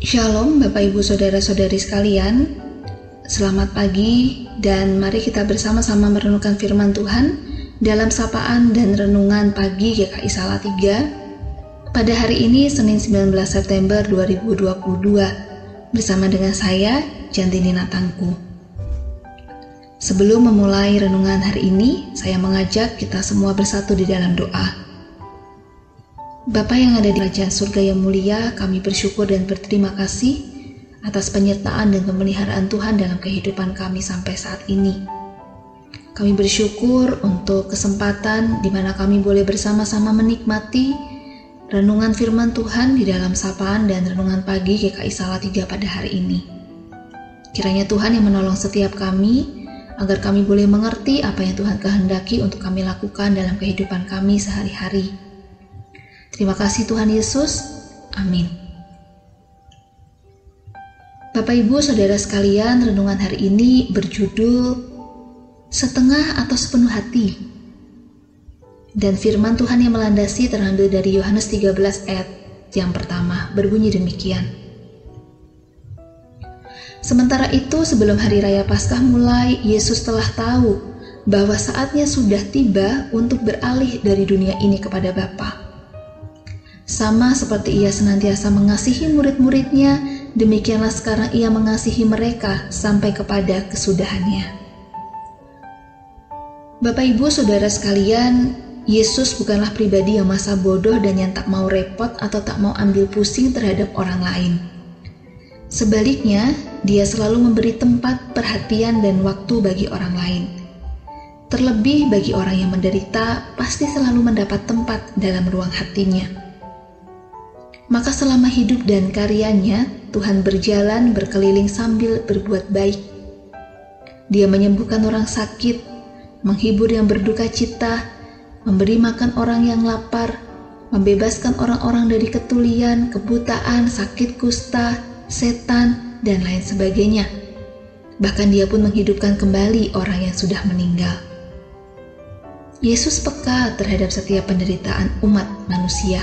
Shalom Bapak Ibu Saudara-saudari sekalian Selamat pagi dan mari kita bersama-sama merenungkan firman Tuhan dalam sapaan dan renungan pagi GKI Salatiga pada hari ini Senin 19 September 2022 bersama dengan saya Jantini Natangku. Sebelum memulai renungan hari ini, saya mengajak kita semua bersatu di dalam doa. Bapa yang ada di kerajaan surga yang mulia, kami bersyukur dan berterima kasih atas penyertaan dan pemeliharaan Tuhan dalam kehidupan kami sampai saat ini. Kami bersyukur untuk kesempatan di mana kami boleh bersama-sama menikmati renungan firman Tuhan di dalam sapaan dan renungan pagi GKI Salatiga pada hari ini. Kiranya Tuhan yang menolong setiap kami agar kami boleh mengerti apa yang Tuhan kehendaki untuk kami lakukan dalam kehidupan kami sehari-hari. Terima kasih Tuhan Yesus. Amin. Bapak Ibu Saudara sekalian, renungan hari ini berjudul Setengah atau Sepenuh Hati. Dan firman Tuhan yang melandasi terambil dari Yohanes 13 ayat yang pertama, berbunyi demikian. Sementara itu, sebelum hari raya Paskah mulai, Yesus telah tahu bahwa saatnya sudah tiba untuk beralih dari dunia ini kepada Bapa. Sama seperti ia senantiasa mengasihi murid-muridnya, demikianlah sekarang ia mengasihi mereka sampai kepada kesudahannya. Bapak Ibu Saudara sekalian, Yesus bukanlah pribadi yang masa bodoh dan yang tak mau repot atau tak mau ambil pusing terhadap orang lain. Sebaliknya, dia selalu memberi tempat, perhatian, dan waktu bagi orang lain. Terlebih bagi orang yang menderita, pasti selalu mendapat tempat dalam ruang hatinya. Maka selama hidup dan karyanya, Tuhan berjalan berkeliling sambil berbuat baik. Dia menyembuhkan orang sakit, menghibur yang berduka cita, memberi makan orang yang lapar, membebaskan orang-orang dari ketulian, kebutaan, sakit kusta, setan, dan lain sebagainya. Bahkan dia pun menghidupkan kembali orang yang sudah meninggal. Yesus peka terhadap setiap penderitaan umat manusia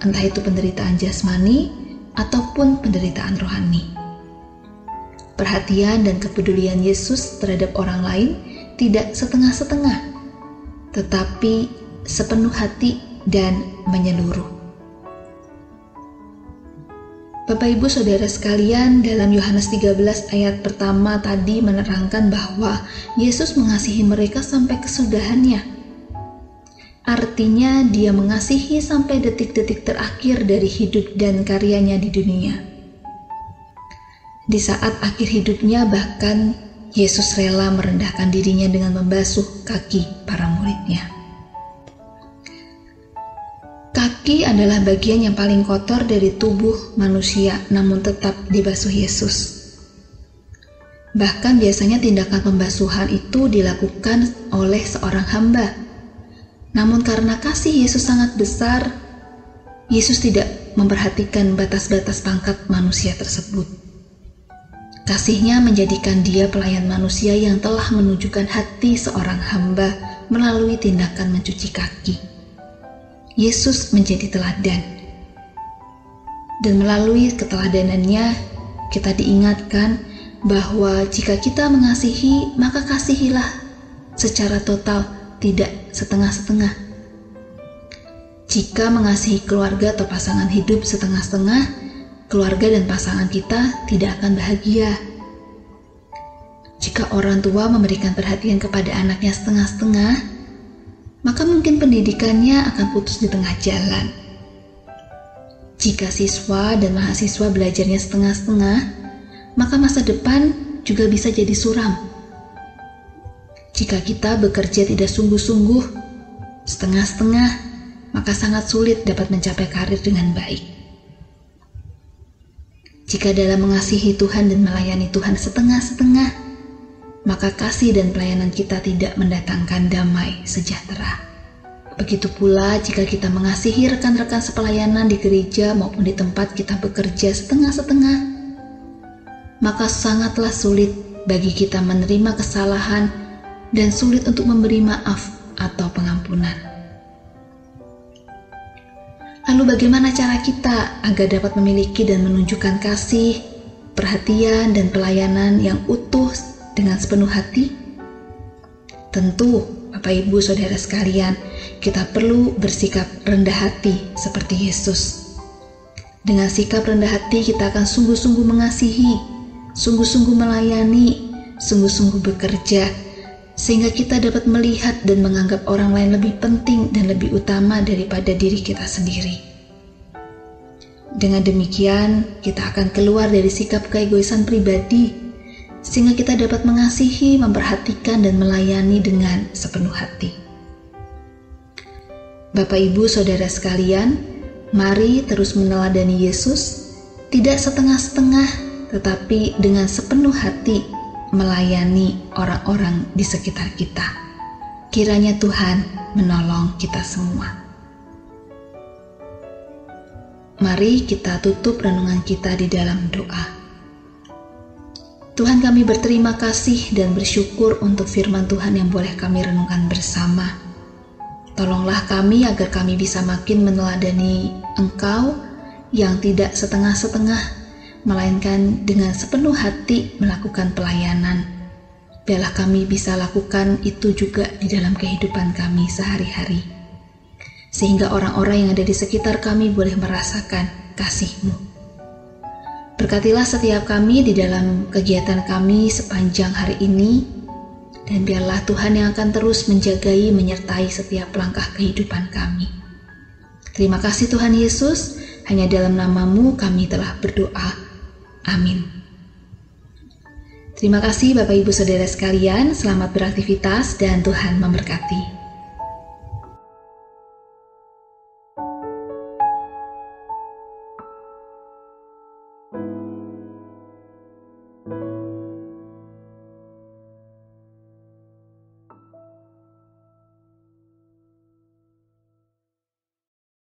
entah itu penderitaan jasmani ataupun penderitaan rohani. Perhatian dan kepedulian Yesus terhadap orang lain tidak setengah-setengah, tetapi sepenuh hati dan menyeluruh. Bapak Ibu Saudara sekalian, dalam Yohanes 13 ayat pertama tadi menerangkan bahwa Yesus mengasihi mereka sampai kesudahannya Artinya dia mengasihi sampai detik-detik terakhir dari hidup dan karyanya di dunia. Di saat akhir hidupnya bahkan Yesus rela merendahkan dirinya dengan membasuh kaki para muridnya. Kaki adalah bagian yang paling kotor dari tubuh manusia namun tetap dibasuh Yesus. Bahkan biasanya tindakan pembasuhan itu dilakukan oleh seorang hamba namun karena kasih Yesus sangat besar, Yesus tidak memperhatikan batas-batas pangkat manusia tersebut. Kasihnya menjadikan dia pelayan manusia yang telah menunjukkan hati seorang hamba melalui tindakan mencuci kaki. Yesus menjadi teladan. Dan melalui keteladanannya, kita diingatkan bahwa jika kita mengasihi, maka kasihilah secara total tidak setengah-setengah. Jika mengasihi keluarga atau pasangan hidup setengah-setengah, keluarga dan pasangan kita tidak akan bahagia. Jika orang tua memberikan perhatian kepada anaknya setengah-setengah, maka mungkin pendidikannya akan putus di tengah jalan. Jika siswa dan mahasiswa belajarnya setengah-setengah, maka masa depan juga bisa jadi suram jika kita bekerja tidak sungguh-sungguh, setengah-setengah, maka sangat sulit dapat mencapai karir dengan baik. Jika dalam mengasihi Tuhan dan melayani Tuhan setengah-setengah, maka kasih dan pelayanan kita tidak mendatangkan damai sejahtera. Begitu pula jika kita mengasihi rekan-rekan sepelayanan di gereja maupun di tempat kita bekerja setengah-setengah, maka sangatlah sulit bagi kita menerima kesalahan dan sulit untuk memberi maaf atau pengampunan. Lalu bagaimana cara kita agar dapat memiliki dan menunjukkan kasih, perhatian, dan pelayanan yang utuh dengan sepenuh hati? Tentu, Bapak Ibu Saudara sekalian, kita perlu bersikap rendah hati seperti Yesus. Dengan sikap rendah hati kita akan sungguh-sungguh mengasihi, sungguh-sungguh melayani, sungguh-sungguh bekerja, sehingga kita dapat melihat dan menganggap orang lain lebih penting dan lebih utama daripada diri kita sendiri. Dengan demikian, kita akan keluar dari sikap keegoisan pribadi, sehingga kita dapat mengasihi, memperhatikan, dan melayani dengan sepenuh hati. Bapak, ibu, saudara sekalian, Mari terus meneladani Yesus, tidak setengah-setengah, tetapi dengan sepenuh hati melayani orang-orang di sekitar kita. Kiranya Tuhan menolong kita semua. Mari kita tutup renungan kita di dalam doa. Tuhan kami berterima kasih dan bersyukur untuk firman Tuhan yang boleh kami renungkan bersama. Tolonglah kami agar kami bisa makin meneladani Engkau yang tidak setengah-setengah, melainkan dengan sepenuh hati melakukan pelayanan. Biarlah kami bisa lakukan itu juga di dalam kehidupan kami sehari-hari. Sehingga orang-orang yang ada di sekitar kami boleh merasakan kasih-Mu. Berkatilah setiap kami di dalam kegiatan kami sepanjang hari ini, dan biarlah Tuhan yang akan terus menjagai menyertai setiap langkah kehidupan kami. Terima kasih Tuhan Yesus, hanya dalam namamu kami telah berdoa. Amin. Terima kasih Bapak Ibu Saudara sekalian, selamat beraktivitas dan Tuhan memberkati.